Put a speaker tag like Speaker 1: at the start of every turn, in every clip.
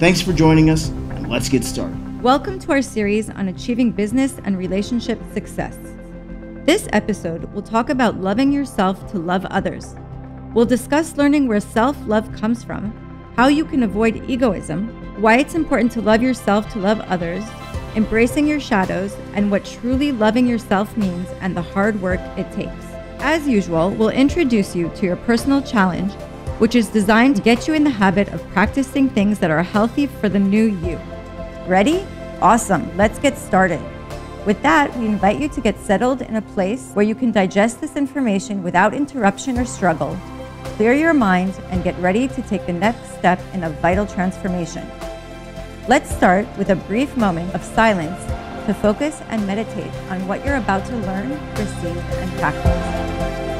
Speaker 1: Thanks for joining us, and let's get started.
Speaker 2: Welcome to our series on achieving business and relationship success. This episode will talk about loving yourself to love others. We'll discuss learning where self love comes from, how you can avoid egoism, why it's important to love yourself to love others, embracing your shadows, and what truly loving yourself means and the hard work it takes. As usual, we'll introduce you to your personal challenge, which is designed to get you in the habit of practicing things that are healthy for the new you. Ready? Awesome. Let's get started. With that, we invite you to get settled in a place where you can digest this information without interruption or struggle, clear your mind, and get ready to take the next step in a vital transformation. Let's start with a brief moment of silence to focus and meditate on what you're about to learn, receive, and practice.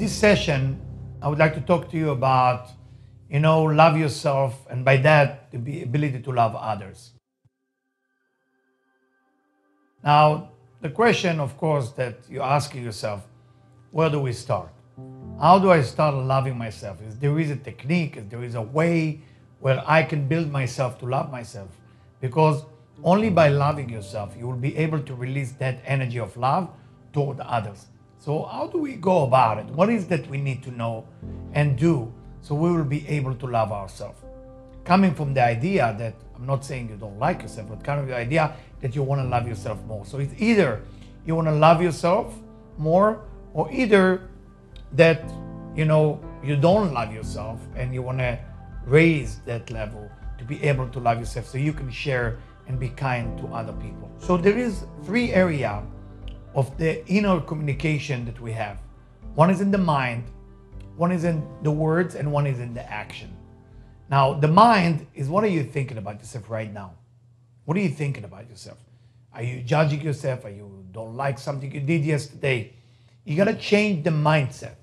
Speaker 3: This session, I would like to talk to you about, you know, love yourself, and by that, the ability to love others. Now, the question, of course, that you're asking yourself, where do we start? How do I start loving myself? Is there is a technique? Is there is a way where I can build myself to love myself? Because only by loving yourself, you will be able to release that energy of love toward others. So, how do we go about it? What is that we need to know and do so we will be able to love ourselves? Coming from the idea that I'm not saying you don't like yourself, but kind of the idea that you want to love yourself more. So, it's either you want to love yourself more, or either that you know you don't love yourself and you want to raise that level to be able to love yourself so you can share and be kind to other people. So, there is three area of the inner communication that we have. One is in the mind, one is in the words, and one is in the action. Now, the mind is what are you thinking about yourself right now? What are you thinking about yourself? Are you judging yourself? Are you don't like something you did yesterday? You gotta change the mindset.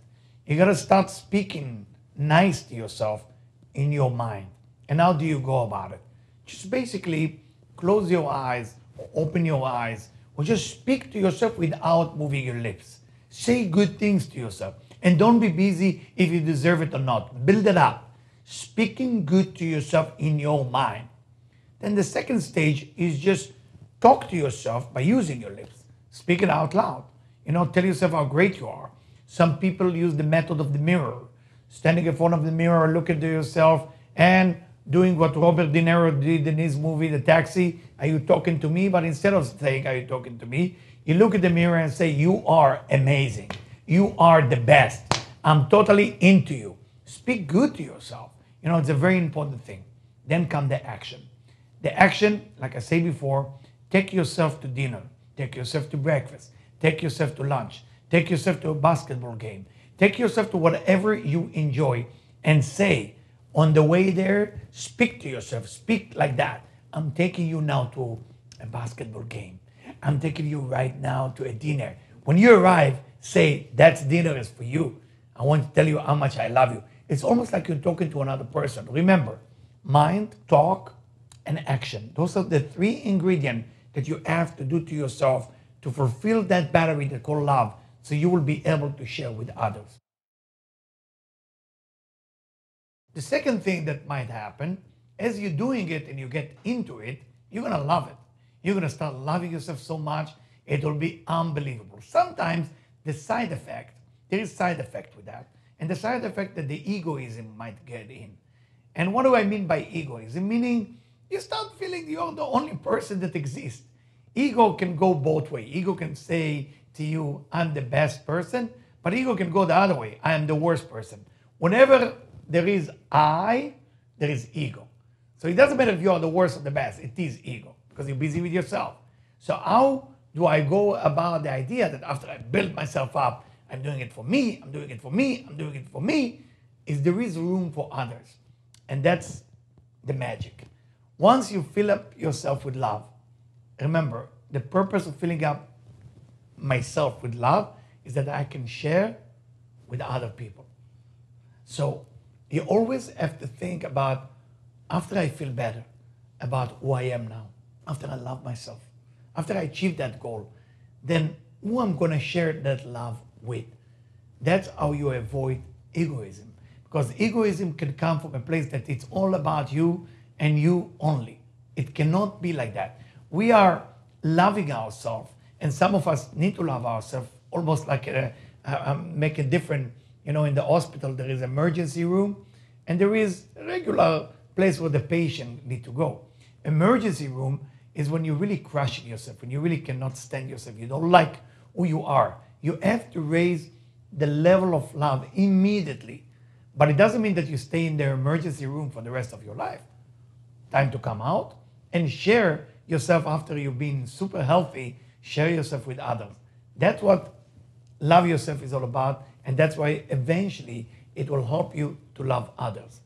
Speaker 3: You gotta start speaking nice to yourself in your mind. And how do you go about it? Just basically close your eyes, open your eyes, or just speak to yourself without moving your lips. Say good things to yourself. And don't be busy if you deserve it or not. Build it up. Speaking good to yourself in your mind. Then the second stage is just talk to yourself by using your lips. Speak it out loud. You know, tell yourself how great you are. Some people use the method of the mirror. Standing in front of the mirror, looking to yourself and doing what Robert De Niro did in his movie, The Taxi. Are you talking to me? But instead of saying, Are you talking to me? You look at the mirror and say, You are amazing. You are the best. I'm totally into you. Speak good to yourself. You know, it's a very important thing. Then come the action. The action, like I said before, take yourself to dinner, take yourself to breakfast, take yourself to lunch, take yourself to a basketball game, take yourself to whatever you enjoy and say, on the way there, speak to yourself. Speak like that. I'm taking you now to a basketball game. I'm taking you right now to a dinner. When you arrive, say, that dinner is for you. I want to tell you how much I love you. It's almost like you're talking to another person. Remember, mind, talk, and action. Those are the three ingredients that you have to do to yourself to fulfill that battery that called love so you will be able to share with others. The second thing that might happen, as you're doing it and you get into it, you're gonna love it. You're gonna start loving yourself so much, it will be unbelievable. Sometimes the side effect, there is side effect with that. And the side effect that the egoism might get in. And what do I mean by egoism? Meaning you start feeling you're the only person that exists. Ego can go both ways. Ego can say to you, I'm the best person, but ego can go the other way. I am the worst person. Whenever there is I, there is ego. So it doesn't matter if you're the worst or the best, it is ego because you're busy with yourself. So, how do I go about the idea that after I build myself up, I'm doing it for me, I'm doing it for me, I'm doing it for me? Is there is room for others. And that's the magic. Once you fill up yourself with love, remember the purpose of filling up myself with love is that I can share with other people. So you always have to think about after I feel better about who I am now, after I love myself, after I achieve that goal, then who I'm going to share that love with. That's how you avoid egoism. Because egoism can come from a place that it's all about you and you only. It cannot be like that. We are loving ourselves, and some of us need to love ourselves almost like a, a, a, make a different, you know, in the hospital there is emergency room and there is a regular place where the patient need to go. Emergency room is when you're really crushing yourself, when you really cannot stand yourself, you don't like who you are. You have to raise the level of love immediately. But it doesn't mean that you stay in the emergency room for the rest of your life. Time to come out and share yourself after you've been super healthy, share yourself with others. That's what love yourself is all about. And that's why eventually it will help you to love others.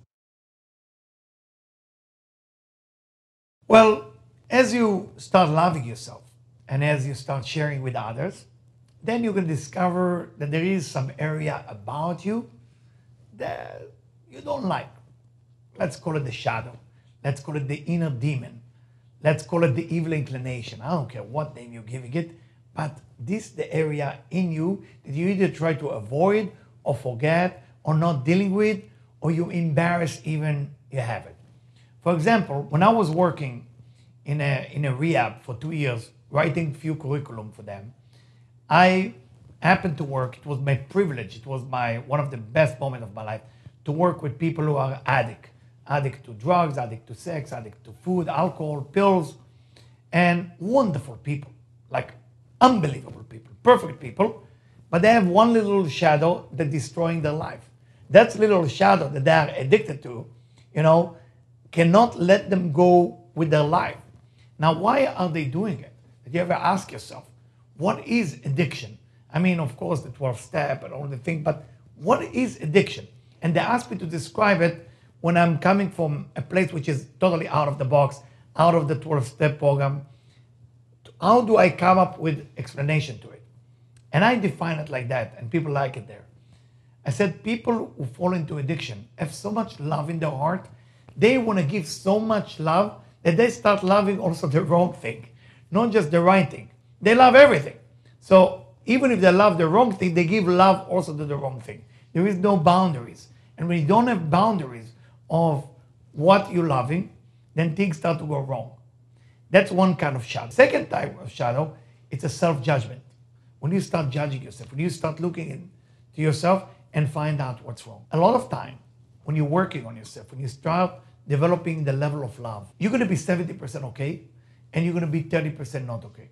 Speaker 3: Well, as you start loving yourself and as you start sharing with others, then you can discover that there is some area about you that you don't like. Let's call it the shadow. Let's call it the inner demon. Let's call it the evil inclination. I don't care what name you're giving it, but this is the area in you that you either try to avoid or forget or not dealing with, or you embarrass even you have it. For example, when I was working in a, in a rehab for two years, writing few curriculum for them, I happened to work, it was my privilege, it was my one of the best moments of my life to work with people who are addict, addict to drugs, addict to sex, addict to food, alcohol, pills, and wonderful people, like unbelievable people, perfect people, but they have one little shadow that's destroying their life. That little shadow that they are addicted to, you know, cannot let them go with their life. Now, why are they doing it? Did you ever ask yourself, what is addiction? I mean, of course, the 12 step and all the thing, but what is addiction? And they asked me to describe it when I'm coming from a place which is totally out of the box, out of the 12 step program. How do I come up with explanation to it? And I define it like that, and people like it there. I said people who fall into addiction have so much love in their heart, they want to give so much love that they start loving also the wrong thing, not just the right thing. They love everything. So even if they love the wrong thing, they give love also to the wrong thing. There is no boundaries. And when you don't have boundaries of what you're loving, then things start to go wrong. That's one kind of shadow. Second type of shadow, it's a self-judgment. When you start judging yourself, when you start looking into yourself and find out what's wrong. A lot of time, when you're working on yourself, when you start developing the level of love, you're going to be 70% okay, and you're going to be 30% not okay.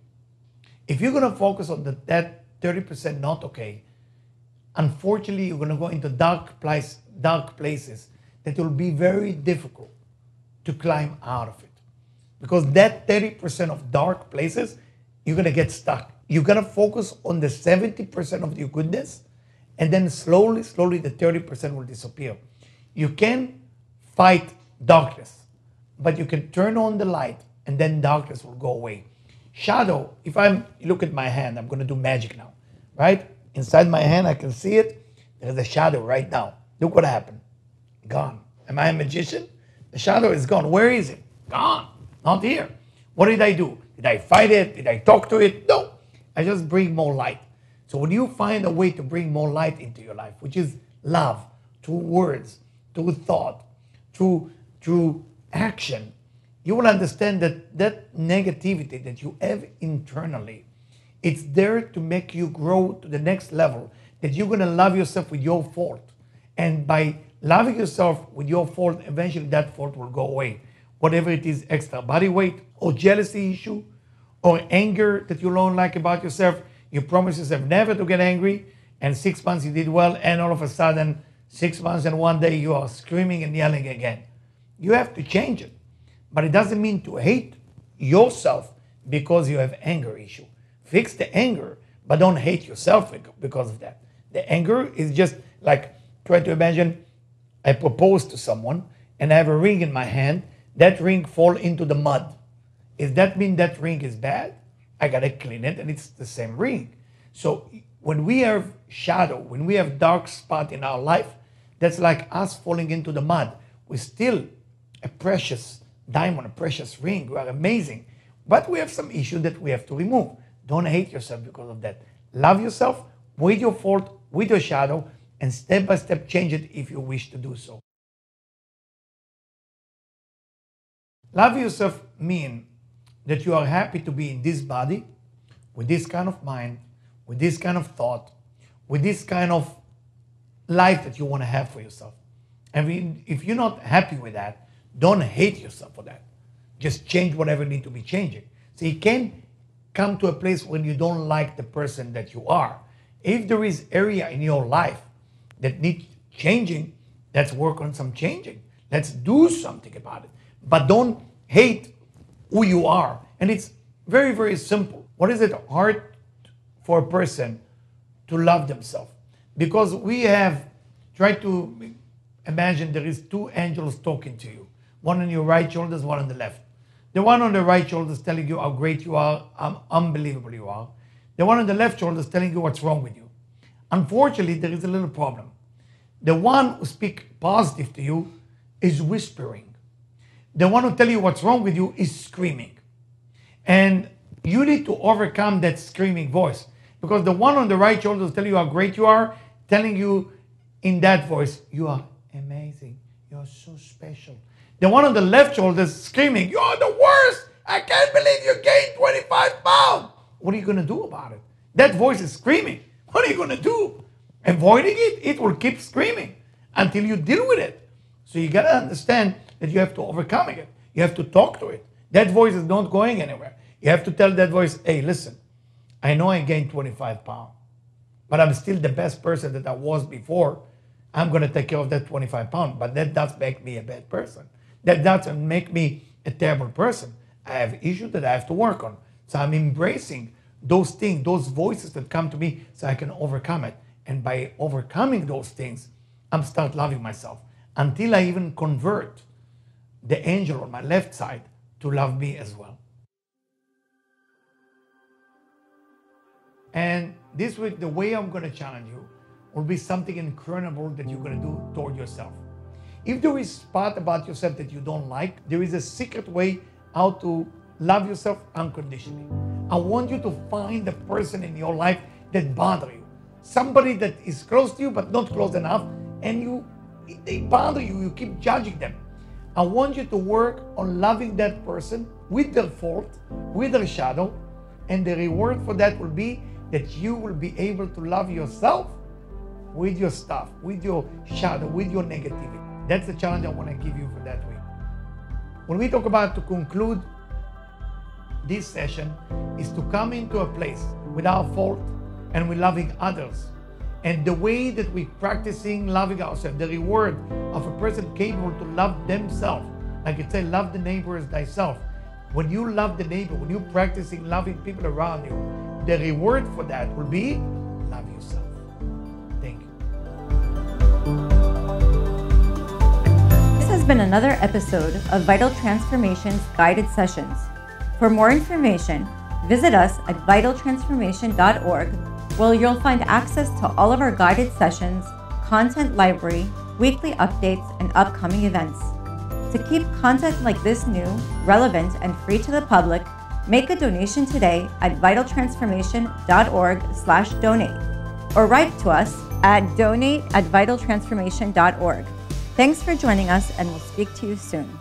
Speaker 3: If you're going to focus on the, that 30% not okay, unfortunately, you're going to go into dark, place, dark places that will be very difficult to climb out of it. Because that 30% of dark places, you're going to get stuck. You're going to focus on the 70% of your goodness, and then slowly, slowly, the 30% will disappear. You can fight darkness, but you can turn on the light, and then darkness will go away. Shadow, if I'm look at my hand, I'm going to do magic now, right? Inside my hand, I can see it. There's a shadow right now. Look what happened. Gone. Am I a magician? The shadow is gone. Where is it? Gone. Not here. What did I do? Did I fight it? Did I talk to it? No. I just bring more light. So when you find a way to bring more light into your life, which is love, through words, through thought, through through action, you will understand that that negativity that you have internally, it's there to make you grow to the next level, that you're going to love yourself with your fault. And by loving yourself with your fault, eventually that fault will go away. Whatever it is, extra body weight or jealousy issue or anger that you don't like about yourself, you promise yourself never to get angry, and six months you did well, and all of a sudden, six months and one day you are screaming and yelling again. You have to change it. But it doesn't mean to hate yourself because you have anger issue. Fix the anger, but don't hate yourself because of that. The anger is just like try to imagine I propose to someone and I have a ring in my hand, that ring fall into the mud. Does that mean that ring is bad? I gotta clean it and it's the same ring. So when we have shadow, when we have dark spot in our life, that's like us falling into the mud. We're still a precious diamond, a precious ring. We are amazing. But we have some issue that we have to remove. Don't hate yourself because of that. Love yourself with your fault, with your shadow, and step by step change it if you wish to do so. Love yourself mean that you are happy to be in this body, with this kind of mind, with this kind of thought, with this kind of life that you want to have for yourself. And if you're not happy with that, don't hate yourself for that. Just change whatever need to be changing. So you can't come to a place when you don't like the person that you are. If there is area in your life that needs changing, let's work on some changing. Let's do something about it. But don't hate who you are. And it's very, very simple. What is it hard for a person to love themselves? Because we have tried to imagine there is two angels talking to you. One on your right shoulder, one on the left. The one on the right shoulder is telling you how great you are, how unbelievable you are. The one on the left shoulder is telling you what's wrong with you. Unfortunately, there is a little problem. The one who speaks positive to you is whispering. The one who tell you what's wrong with you is screaming. And you need to overcome that screaming voice because the one on the right shoulder is telling you how great you are, telling you in that voice, you are amazing. You're so special. The one on the left shoulder is screaming, You're the worst. I can't believe you gained 25 pounds. What are you going to do about it? That voice is screaming. What are you going to do? Avoiding it, it will keep screaming until you deal with it. So you got to understand that you have to overcome it. You have to talk to it. That voice is not going anywhere. You have to tell that voice, hey, listen, I know I gained 25 pounds, but I'm still the best person that I was before. I'm going to take care of that 25 pounds, but that does make me a bad person. That doesn't make me a terrible person. I have issues that I have to work on. So I'm embracing those things, those voices that come to me so I can overcome it. And by overcoming those things, I'm start loving myself until I even convert the angel on my left side to love me as well. And this week, the way I'm going to challenge you will be something incredible that you're going to do toward yourself. If there is part about yourself that you don't like, there is a secret way how to love yourself unconditionally. I want you to find the person in your life that bother you. Somebody that is close to you but not close enough and you they bother you, you keep judging them. I want you to work on loving that person with their fault, with their shadow, and the reward for that will be that you will be able to love yourself with your stuff, with your shadow, with your negativity. That's the challenge I want to give you for that week. When we talk about to conclude this session, is to come into a place without fault and with loving others. And the way that we're practicing loving ourselves, the reward of a person capable to love themselves, like it say, love the neighbor as thyself. When you love the neighbor, when you're practicing loving people around you, the reward for that will be love yourself. Thank you.
Speaker 2: This has been another episode of Vital Transformations Guided Sessions. For more information, visit us at vitaltransformation.org, where you'll find access to all of our guided sessions, content library, weekly updates, and upcoming events. To keep content like this new, relevant, and free to the public, make a donation today at vitaltransformation.org slash donate or write to us at donate at vitaltransformation.org. Thanks for joining us, and we'll speak to you soon.